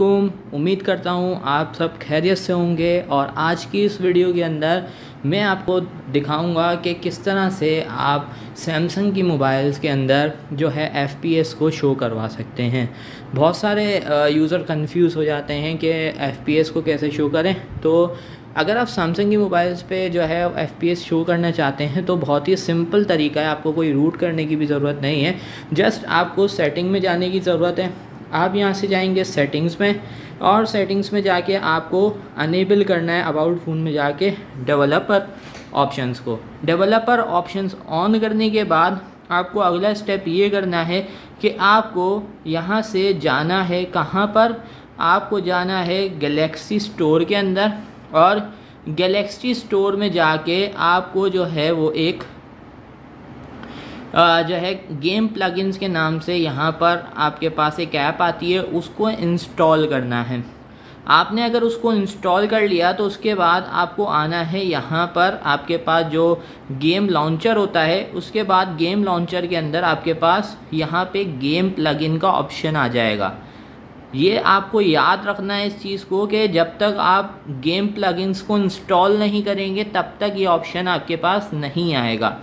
असलकुम उम्मीद करता हूँ आप सब खैरियत से होंगे और आज की इस वीडियो के अंदर मैं आपको दिखाऊँगा कि किस तरह से आप सैमसंग की मोबाइल्स के अंदर जो है FPS को शो करवा सकते हैं। बहुत सारे यूज़र कंफ्यूज हो जाते हैं कि FPS को कैसे शो करें। तो अगर आप सैमसंग की मोबाइल्स पे जो है एफ़ पी शो करना चाहते हैं तो बहुत ही सिंपल तरीका है। आपको कोई रूट करने की भी ज़रूरत नहीं है। जस्ट आपको सेटिंग में जाने की ज़रूरत है। आप यहाँ से जाएँगे सेटिंग्स में और सेटिंग्स में जाके आपको अनेबल करना है अबाउट फ़ोन में जाके डेवलपर ऑप्शंस को। डेवलपर ऑप्शंस ऑन करने के बाद आपको अगला स्टेप ये करना है कि आपको यहाँ से जाना है कहाँ पर? आपको जाना है गैलेक्सी स्टोर के अंदर और गैलेक्सी स्टोर में जाके आपको जो है वो एक जो है, गेम प्लगइन्स के नाम से यहाँ पर आपके पास एक ऐप आती है, उसको इंस्टॉल करना है। आपने अगर उसको इंस्टॉल कर लिया तो उसके बाद आपको आना है यहाँ पर, आपके पास जो गेम लॉन्चर होता है, उसके बाद गेम लॉन्चर के अंदर आपके पास यहाँ पे गेम प्लगइन का ऑप्शन आ जाएगा। ये आपको याद रखना है इस चीज़ को कि जब तक आप गेम प्लगइन्स को इंस्टॉल नहीं करेंगे, तब तक ये ऑप्शन आपके पास नहीं आएगा।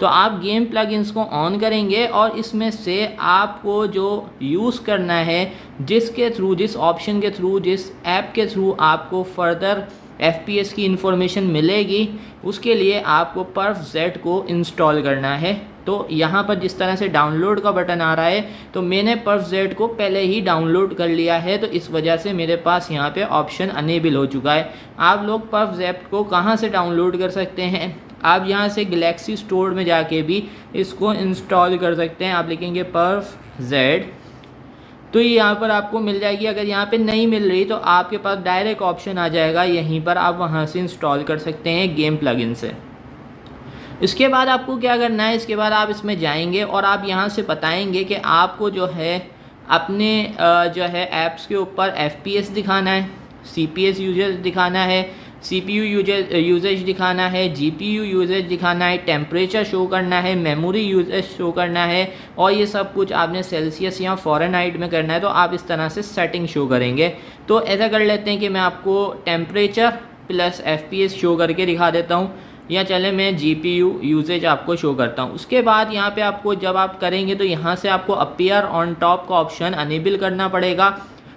तो आप गेम प्लगइन्स को ऑन करेंगे और इसमें से आपको जो यूज़ करना है, जिसके थ्रू जिस ऑप्शन के थ्रू जिस ऐप के थ्रू आपको फर्दर एफपीएस की इंफॉर्मेशन मिलेगी, उसके लिए आपको पर्फ जेड को इंस्टॉल करना है। तो यहाँ पर जिस तरह से डाउनलोड का बटन आ रहा है तो मैंने पर्फ जेड को पहले ही डाउनलोड कर लिया है तो इस वजह से मेरे पास यहाँ पे ऑप्शन अनेबल हो चुका है। आप लोग पर्फ जेड को कहाँ से डाउनलोड कर सकते हैं? आप यहाँ से गलेक्सी स्टोर में जाके भी इसको इंस्टॉल कर सकते हैं। आप लिखेंगे पर्फ जेड तो ये यहाँ पर आपको मिल जाएगी। अगर यहाँ पे नहीं मिल रही तो आपके पास डायरेक्ट ऑप्शन आ जाएगा। यहीं पर आप वहाँ से इंस्टॉल कर सकते हैं गेम प्लगइन से। इसके बाद आपको क्या करना है? इसके बाद आप इसमें जाएँगे और आप यहाँ से बताएँगे कि आपको जो है, अपने जो है ऐप्स के ऊपर एफपीएस दिखाना है सी यूज़र दिखाना है सी पी यू यूजेज दिखाना है जी पी यू यूजेज दिखाना है, टेम्परेचर शो करना है, मेमोरी यूजेज शो करना है, और ये सब कुछ आपने सेल्सियस या फ़ॉरन में करना है तो आप इस तरह से सेटिंग शो करेंगे। तो ऐसा कर लेते हैं कि मैं आपको temperature plus F P S show करके दिखा देता हूँ, या चले मैं जी पी यू यूजेज आपको शो करता हूँ। उसके बाद यहाँ पे आपको जब आप करेंगे तो यहाँ से आपको अपियर ऑन टॉप का ऑप्शन अनेबल करना पड़ेगा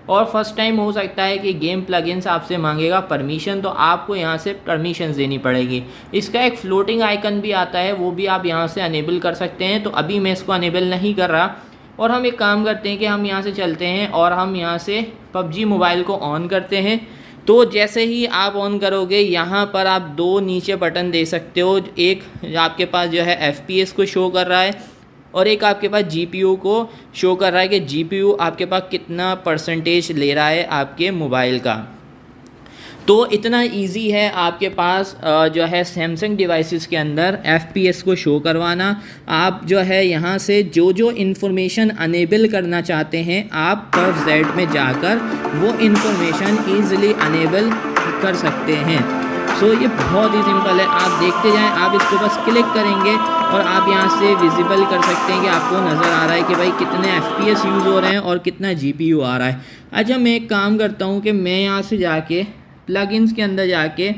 और फ़र्स्ट टाइम हो सकता है कि गेम प्लगइन्स आपसे मांगेगा परमिशन तो आपको यहाँ से परमिशन देनी पड़ेगी। इसका एक फ्लोटिंग आइकन भी आता है, वो भी आप यहाँ से अनेबल कर सकते हैं तो अभी मैं इसको अनेबल नहीं कर रहा। और हम एक काम करते हैं कि हम यहाँ से चलते हैं और हम यहाँ से पबजी मोबाइल को ऑन करते हैं। तो जैसे ही आप ऑन करोगे, यहाँ पर आप दो नीचे बटन दे सकते हो। एक आपके पास जो है FPS को शो कर रहा है और एक आपके पास जीपीयू को शो कर रहा है कि जीपीयू आपके पास कितना परसेंटेज ले रहा है आपके मोबाइल का। तो इतना इजी है आपके पास जो है सैमसंग डिवाइसेस के अंदर FPS को शो करवाना। आप जो है यहाँ से जो जो इन्फॉर्मेशन अनेबल करना चाहते हैं, आप पर जेड में जाकर वो इन्फॉर्मेशन ईज़िली अनेबल कर सकते हैं। सो ये बहुत ही सिंपल है। आप देखते जाएँ, आप इसको बस क्लिक करेंगे और आप यहाँ से विजिबल कर सकते हैं कि आपको नज़र आ रहा है कि भाई कितने एफपीएस यूज़ हो रहे हैं और कितना जीपीयू आ रहा है। अच्छा मैं एक काम करता हूँ कि मैं यहाँ से जाके प्लगइन्स के अंदर जाके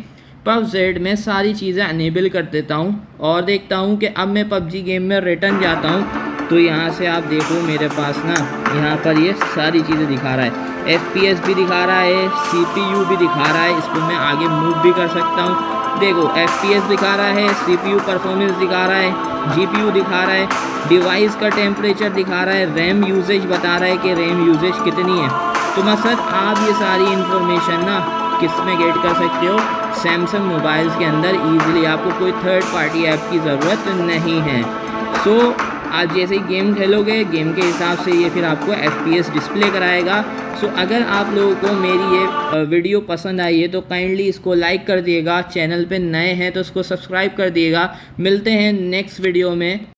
पब जेड में सारी चीज़ें अनेबल कर देता हूँ और देखता हूँ कि अब मैं पबजी गेम में रिटर्न जाता हूँ। तो यहाँ से आप देखो मेरे पास ना, यहाँ पर ये सारी चीज़ें दिखा रहा है। FPS भी दिखा रहा है CPU भी दिखा रहा है इसको मैं आगे मूव भी कर सकता हूँ। देखो FPS दिखा रहा है सी परफॉर्मेंस दिखा रहा है GPU दिखा रहा है डिवाइस का टेम्परेचर दिखा रहा है रैम यूजेज बता रहा है कि रैम यूजेज कितनी है। तो मकसद आप ये सारी इन्फॉर्मेशन ना किसमें गेट कर सकते हो? सैमसंग मोबाइल्स के अंदर ईजिली आपको कोई थर्ड पार्टी ऐप की ज़रूरत नहीं है। सो so, आप जैसे ही गेम खेलोगे, गेम के हिसाब से ये फिर आपको एफ़ डिस्प्ले कराएगा। सो अगर आप लोगों को मेरी ये वीडियो पसंद आई है तो काइंडली इसको लाइक कर दिएगा। चैनल पे नए हैं तो उसको सब्सक्राइब कर दिएगा। मिलते हैं नेक्स्ट वीडियो में।